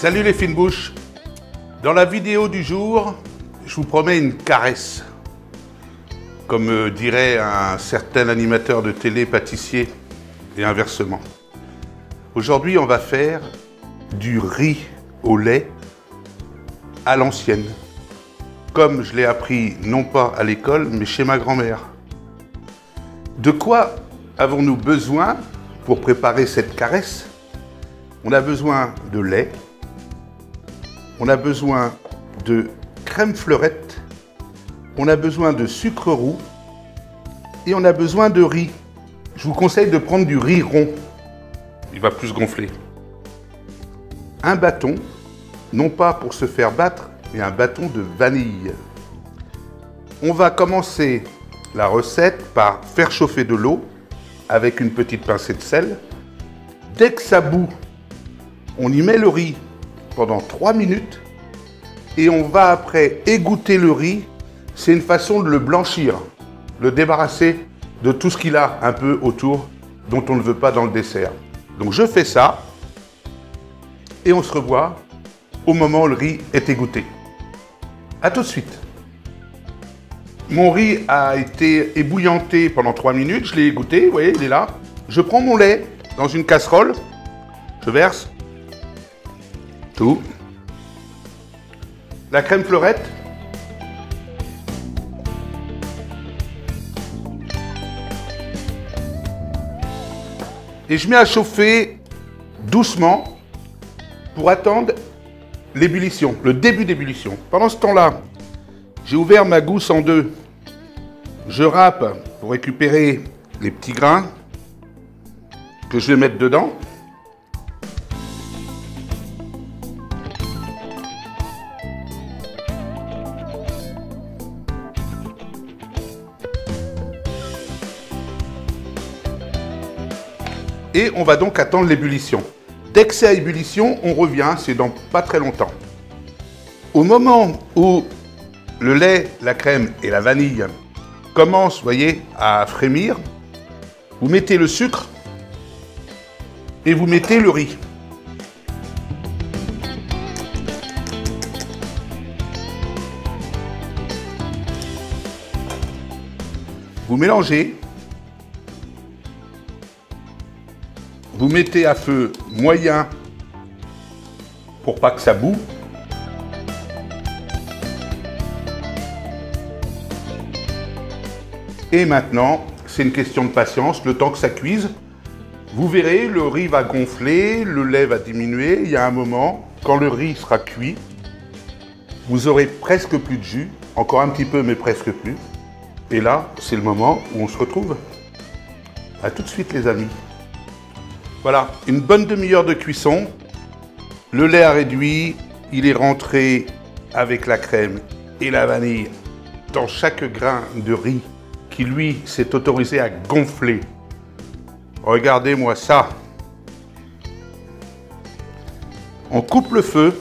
Salut les fines bouches Dans la vidéo du jour, je vous promets une caresse. Comme euh, dirait un certain animateur de télé pâtissier et inversement. Aujourd'hui, on va faire du riz au lait à l'ancienne. Comme je l'ai appris non pas à l'école, mais chez ma grand-mère. De quoi avons-nous besoin pour préparer cette caresse? On a besoin de lait, on a besoin de crème fleurette, on a besoin de sucre roux et on a besoin de riz. Je vous conseille de prendre du riz rond. Il va plus gonfler. Un bâton, non pas pour se faire battre, mais un bâton de vanille. On va commencer la recette par faire chauffer de l'eau avec une petite pincée de sel. Dès que ça bout, on y met le riz pendant 3 minutes et on va après égoutter le riz. C'est une façon de le blanchir, le débarrasser de tout ce qu'il a un peu autour dont on ne veut pas dans le dessert. Donc je fais ça et on se revoit au moment où le riz est égoutté. A tout de suite. Mon riz a été ébouillanté pendant 3 minutes, je l'ai égoutté, vous voyez, il est là. Je prends mon lait dans une casserole, je verse La crème fleurette. Et je mets à chauffer doucement pour attendre l'ébullition, le début d'ébullition. Pendant ce temps-là, j'ai ouvert ma gousse en deux. Je râpe pour récupérer les petits grains que je vais mettre dedans. Et on va donc attendre l'ébullition. Dès que c'est à ébullition, on revient, c'est dans pas très longtemps. Au moment où le lait, la crème et la vanille commencent, voyez, à frémir, vous mettez le sucre et vous mettez le riz. Vous mélangez. Vous mettez à feu moyen pour pas que ça boue. Et maintenant, c'est une question de patience, le temps que ça cuise. Vous verrez, le riz va gonfler, le lait va diminuer. Il y a un moment, quand le riz sera cuit, vous aurez presque plus de jus, encore un petit peu, mais presque plus. Et là, c'est le moment où on se retrouve. A tout de suite, les amis. Voilà, une bonne demi-heure de cuisson. Le lait a réduit, il est rentré avec la crème et la vanille dans chaque grain de riz qui lui s'est autorisé à gonfler. Regardez-moi ça. On coupe le feu.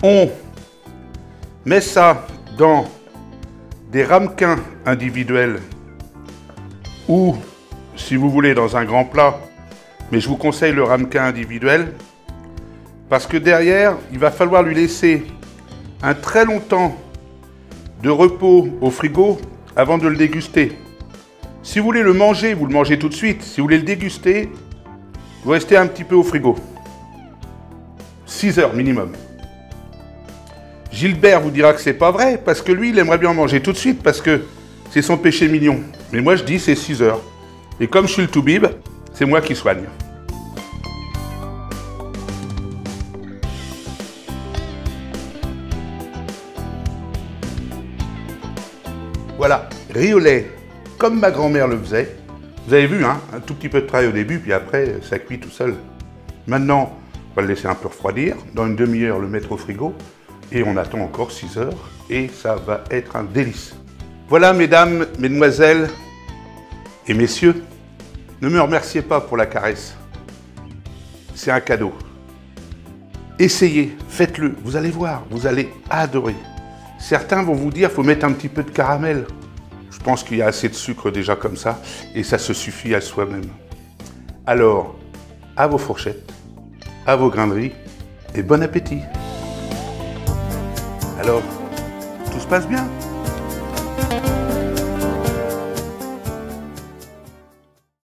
On met ça dans des ramequins individuels ou, si vous voulez, dans un grand plat. Mais je vous conseille le ramequin individuel parce que derrière, il va falloir lui laisser un très long temps de repos au frigo avant de le déguster. Si vous voulez le manger, vous le mangez tout de suite. Si vous voulez le déguster, vous restez un petit peu au frigo. 6 heures minimum. Gilbert vous dira que c'est pas vrai, parce que lui, il aimerait bien en manger tout de suite, parce que c'est son péché mignon. Mais moi, je dis c'est 6 heures. Et comme je suis le toubib, c'est moi qui soigne. Voilà, riz au lait, comme ma grand-mère le faisait. Vous avez vu, hein, un tout petit peu de travail au début, puis après, ça cuit tout seul. Maintenant, on va le laisser un peu refroidir. Dans une demi-heure, le mettre au frigo. Et on attend encore 6 heures. Et ça va être un délice. Voilà, mesdames, mesdemoiselles et messieurs, ne me remerciez pas pour la caresse. C'est un cadeau. Essayez, faites-le, vous allez voir, vous allez adorer. Certains vont vous dire faut mettre un petit peu de caramel. Je pense qu'il y a assez de sucre déjà comme ça et ça se suffit à soi-même. Alors, à vos fourchettes, à vos graineries et bon appétit. Alors, tout se passe bien